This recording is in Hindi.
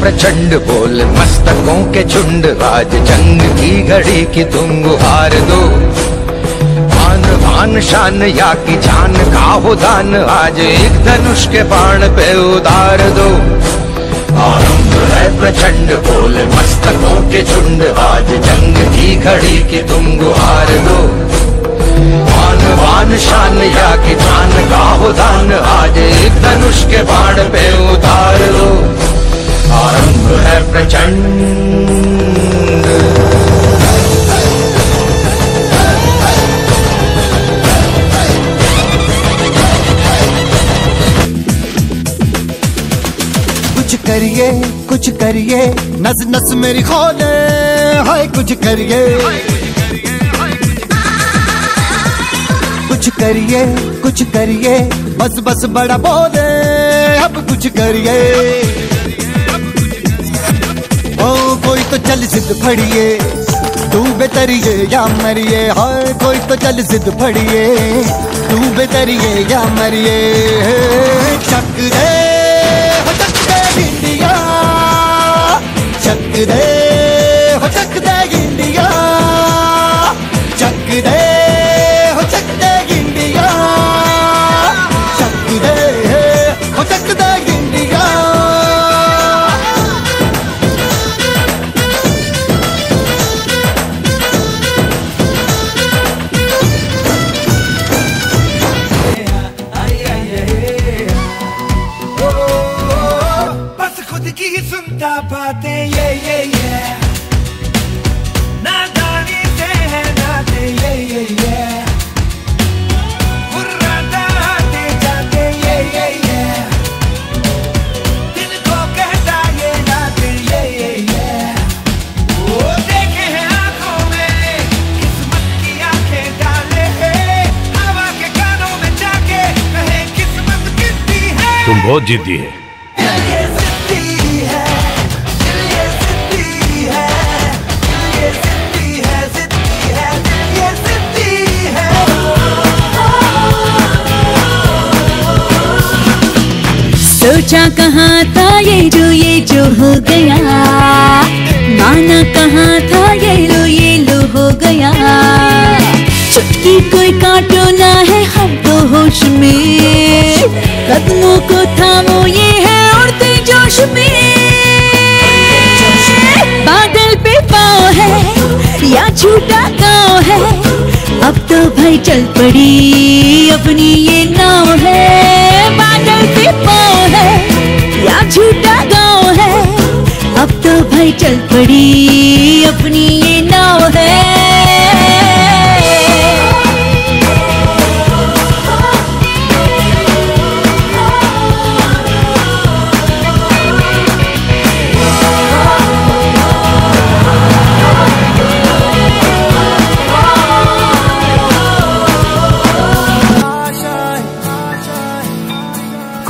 प्रचंड बोल, मस्तकों के झुंड आज जंग की घड़ी की तुम गुहार दो। भान भान, शान, या की जान का हो दान, आज एक धनुष के बाण पे उतार दो। आरंभ है प्रचंड बोल, मस्तकों के झुंड आज जंग की घड़ी की तुम गुहार दो। वान वान शान, या की जान का हो दान, आज एक धनुष के बाण पे कुछ करिए कुछ करिए नस नस मेरी खोले, हाय कुछ करिए। कुछ करिए कुछ करिए, बस बस बड़ा बोले, अब कुछ करिए। ओ, कोई तो चल जिद फड़िए, तू बेतरिए या मरिए, हाय, कोई तो चल जिद फड़िए, तू बेतरिए या मरिए। चक दे चक दे इंडिया चक दे। बातें ये ये ये नादानी से है नाते ये ये ये आते जाते ये सोचा कहाँ था ये जो ये जो हो गया। माना कहाँ था ये लो ये लो हो गया। चुटकी कोई काटो ना है हम तो होश में। कदमों को थामो, ये है उड़ते जोश में। बादल पे पाओ है या झूठा गाँव है। अब तो भाई चल पड़ी अपनी ये नाव है। चल पड़ी अपनी